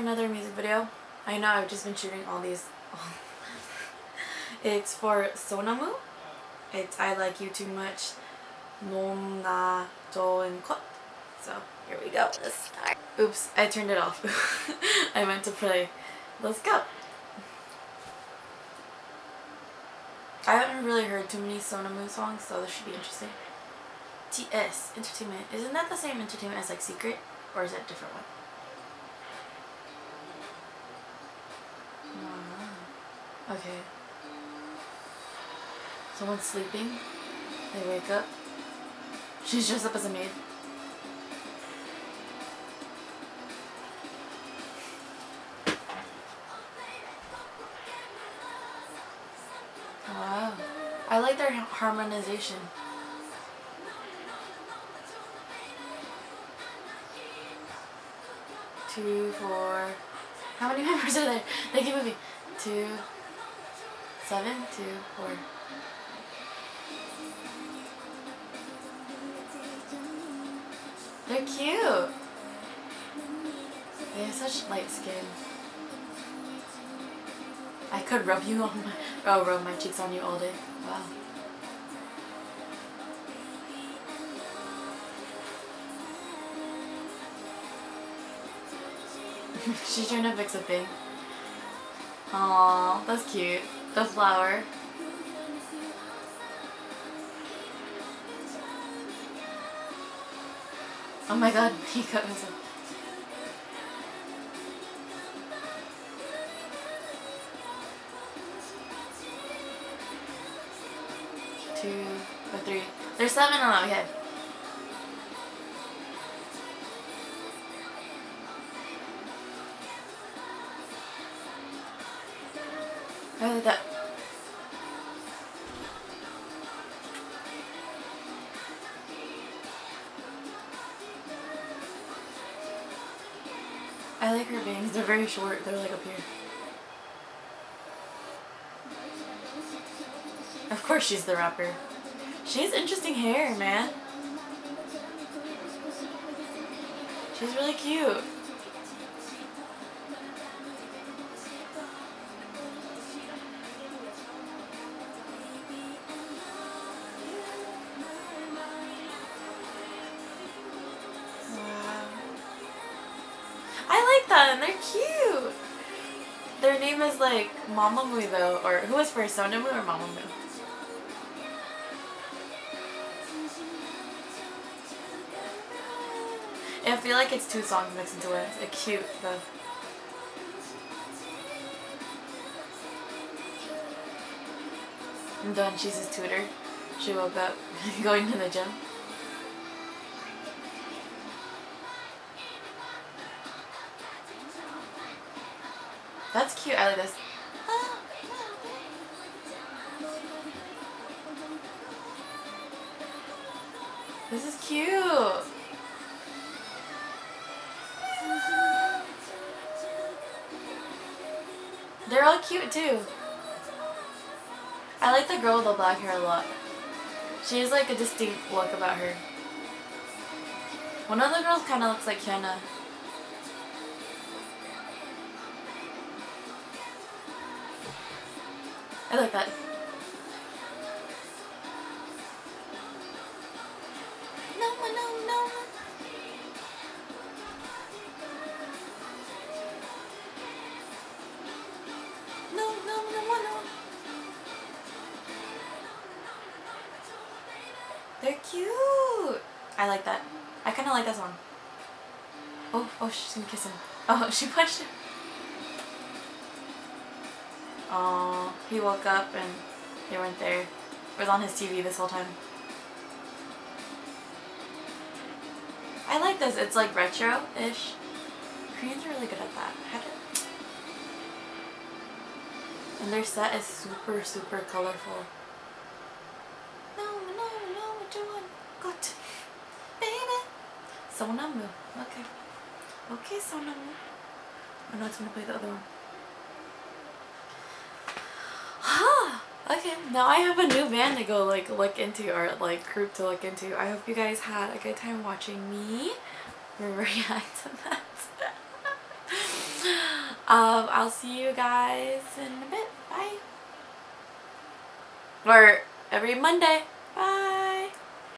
another music video. I know I've just been shooting all these. it's for Sonamoo. It's I Like You Too Much. Kot. So here we go. Let's start. Oops, I turned it off. I meant to play. Let's go. I haven't really heard too many Sonamoo songs, so this should be interesting. TS, Entertainment. Isn't that the same entertainment as like Secret? Or is it a different one? Ah, okay. Someone's sleeping. They wake up. She's dressed up as a maid. Wow. I like their harmonization. Two, four. How many members are there? They keep moving. Two, seven, two, four. They're cute. They have such light skin. I could rub you on my oh rub my cheeks on you all day. Wow. She's trying to fix a thing. Aww, that's cute. The flower. Oh my god, he cut himself. Two or three. There's seven on that, okay. I like that. I like her bangs. They're very short. They're like up here. Of course she's the rapper. She has interesting hair, man. She's really cute. And they're cute. Their name is like Mamamoo though, or who was first, Sonamoo or Mamamoo? I feel like it's two songs mixed into one. It's cute though. And then she's his tutor. She woke up going to the gym. That's cute. I like this. This is cute. They're all cute too. I like the girl with the black hair a lot. She has like a distinct look about her. One of the girls kind of looks like Hyuna. I like that. No, no, no. No, no, no, no. They're cute. I like that. I kind of like this one. Oh, oh, she's gonna kiss him. Oh, she punched him. Oh, he woke up and they weren't there. It was on his TV this whole time. I like this. It's like retro-ish. Koreans are really good at that. And their set is super, super colorful. No, no, no, what you want? Good. Baby. Sonamoo. Okay. Okay, Sonamoo. Oh no, it's gonna play the other one. Okay, now I have a new band to go like look into or like group to look into. I hope you guys had a good time watching me react to that. Um, I'll see you guys in a bit. Bye. Or every Monday.